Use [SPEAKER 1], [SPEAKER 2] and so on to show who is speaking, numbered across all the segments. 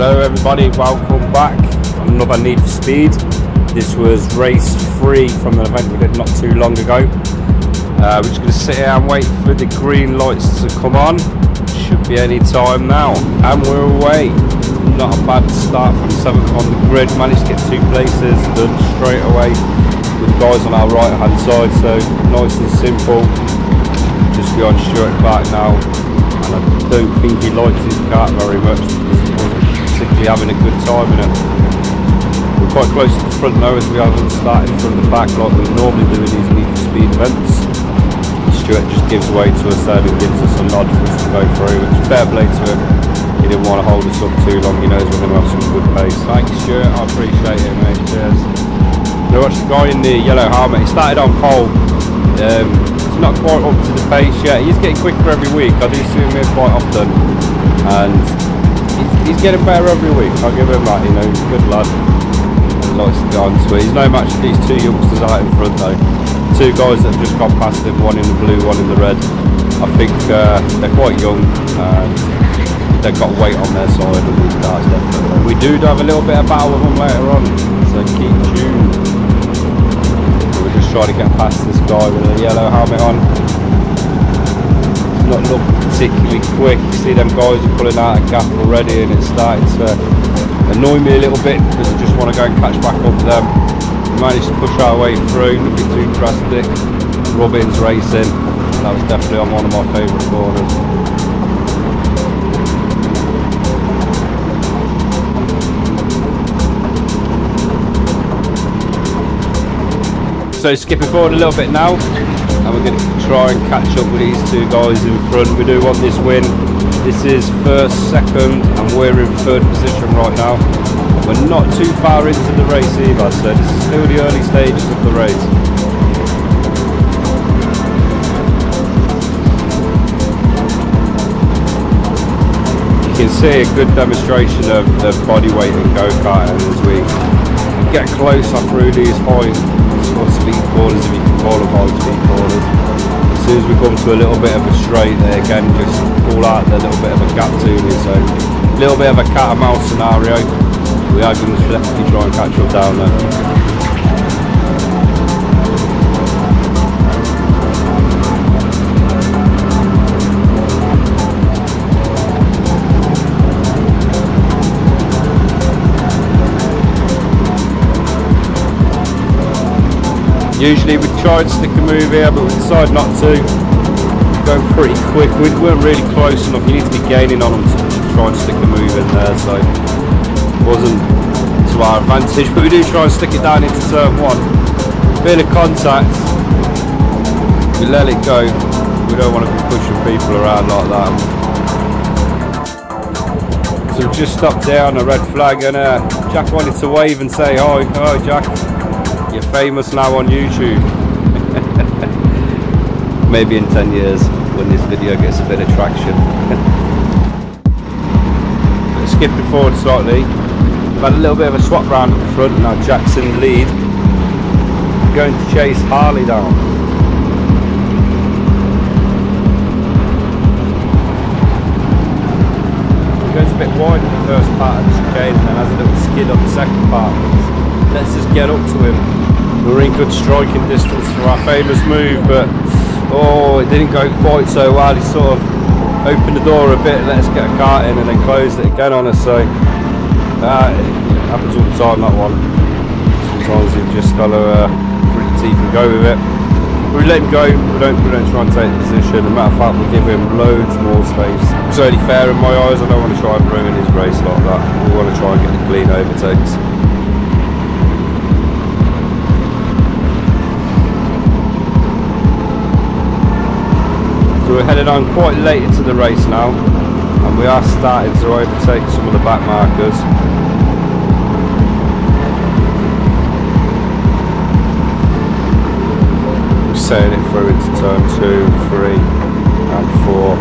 [SPEAKER 1] Hello everybody, welcome back another Need for Speed. This was race three from an event we did not too long ago. Uh, we're just going to sit here and wait for the green lights to come on. Should be any time now. And we're away. Not a bad start from 7th on the grid. Managed to get two places done straight away with the guys on our right hand side. So nice and simple. Just beyond Stuart back now. And I don't think he likes his car very much particularly having a good time in it. We're quite close to the front now as we haven't started from the back like we normally do in these for Speed events. Stuart just gives way to us there and gives us a nod for us to go through, which fair play to him. He didn't want to hold us up too long, he knows we're going to have some good pace. Thanks Stuart, I appreciate it mate, cheers. Now watch the guy in the yellow helmet, he started on pole. Um, he's not quite up to the pace yet, he's getting quicker every week, I do see him here quite often. And he's, he's getting better every week. I'll give him that. You know, he's a good lad. Likes to onto it. He's no match for these two youngsters out in front though. Two guys that have just gone past him, one in the blue, one in the red. I think uh, they're quite young and they've got weight on their side cars definitely. We do have a little bit of battle with them later on, so keep tuned. We're just trying to get past this guy with a yellow helmet on not look particularly quick. You see them guys are pulling out a gap already and it's starting to annoy me a little bit because I just want to go and catch back up with them. We managed to push our way through, nothing too drastic. Robins racing, that was definitely on one of my favourite corners. So skipping forward a little bit now, and we're going to try and catch up with these two guys in front. We do want this win. This is first, second, and we're in third position right now. We're not too far into the race either, so this is still the early stages of the race. You can see a good demonstration of the body weight in go-karting as we get closer through these high of speed corners, if you can call them high speed corners. As soon as we come to a little bit of a straight, they again just pull out a little bit of a gap to me. So a little bit of a cat and mouse scenario. We are going to definitely try and catch up down there. Usually we try and stick a move here, but we decide not to. Going pretty quick. We weren't really close enough. You need to be gaining on them to try and stick a move in there. So it wasn't to our advantage, but we do try and stick it down into turn one. Bit of contact. We let it go. We don't want to be pushing people around like that. So we just stopped there on a red flag, and uh, Jack wanted to wave and say hi. Hi, Jack. You're famous now on YouTube. Maybe in 10 years when this video gets a bit of traction. Skipping forward slightly, we've had a little bit of a swap round the front, now Jackson lead. Going to chase Harley down. Goes a bit wide in the first part of the chicane and then has a little skid on the second part. Let's just get up to him. We're in good striking distance for our famous move, but oh, it didn't go quite so well. He sort of opened the door a bit, let us get a kart in, and then closed it again on us. So uh, it happens all the time. That one. Sometimes you've just got to uh, grit your teeth and go with it. We let him go. We don't. We don't try and take the position. As a matter of fact, we give him loads more space. It's only fair in my eyes. I don't want to try and ruin his race like that. We want to try and get the clean overtakes. We're headed on quite late into the race now and we are starting to overtake some of the back markers. We're sailing it through into turn 2, 3 and 4.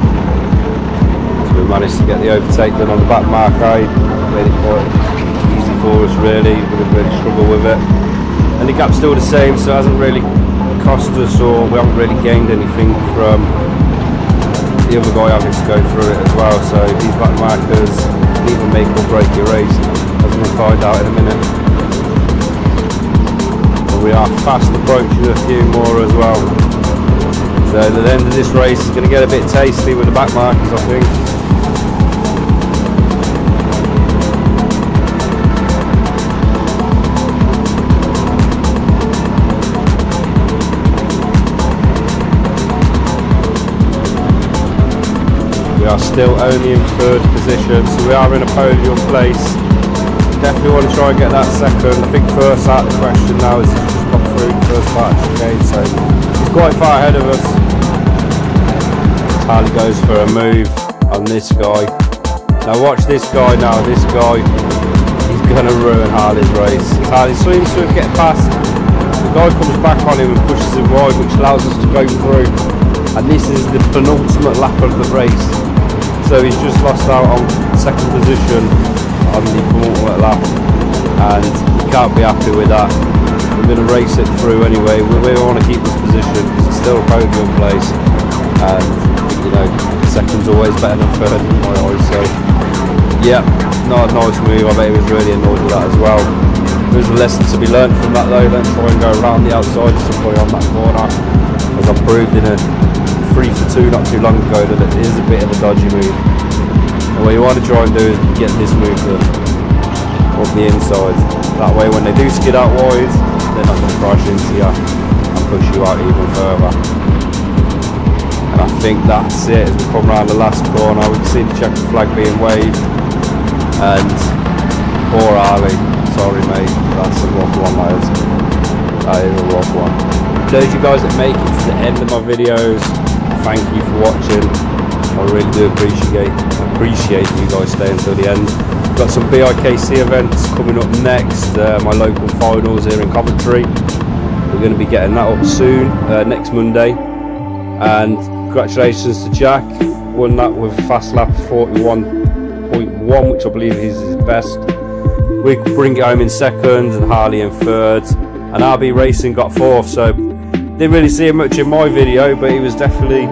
[SPEAKER 1] So we managed to get the overtake done on the back marker. Made it quite easy for us really, we didn't really struggle with it. And the gap's still the same so it hasn't really cost us or we haven't really gained anything from the other guy having to go through it as well. So these back markers even make or break your race, as we'll find out in a minute. We are fast approaching a few more as well. So the end of this race is going to get a bit tasty with the back markers, I think. Still only in third position, so we are in a podium place. Definitely want to try and get that second. I think first out of the question now is just got through first part game, so he's quite far ahead of us. Harley goes for a move on this guy. Now watch this guy now, this guy, he's going to ruin Harley's race. Harley seems to get past, the guy comes back on him and pushes him wide, which allows us to go through. And this is the penultimate lap of the race so he's just lost out on second position on the penultimate lap. And he can't be happy with that. We're going to race it through anyway. We, we want to keep this position because it's still a podium place. And you know second's always better than third in my eyes so yeah not a nice move I bet he was really annoyed with that as well. There's a lesson to be learned from that though. Don't try and go around the outside of somebody on that corner as I proved in a three for two not too long ago that it is a bit of a dodgy move. And what you want to try and do is get this move up the inside. That way when they do skid out wide, they're not going to crash into you and push you out even further. And I think that's it as we come around the last corner. We can see the checker flag being waved. And poor Ali, sorry mate, that's a rough one is. That is a rough one. Those of you guys that make it to the end of my videos, thank you for watching. I really do appreciate appreciate you guys staying until the end. We've Got some BIKC events coming up next. Uh, my local finals here in Coventry. We're going to be getting that up soon, uh, next Monday. And congratulations to Jack. Won that with fast lap 41.1, which I believe is his best. We bring it home in second, and Harley in third. And RB Racing got fourth. So didn't really see him much in my video, but he was definitely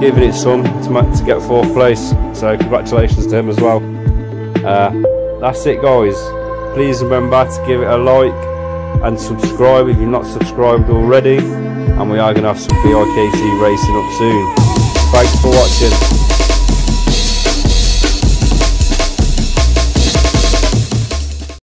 [SPEAKER 1] giving it some to, get fourth place. So congratulations to him as well. Uh, that's it, guys. Please remember to give it a like and subscribe if you're not subscribed already. And we are going to have some BIKC racing up soon. Thanks for watching.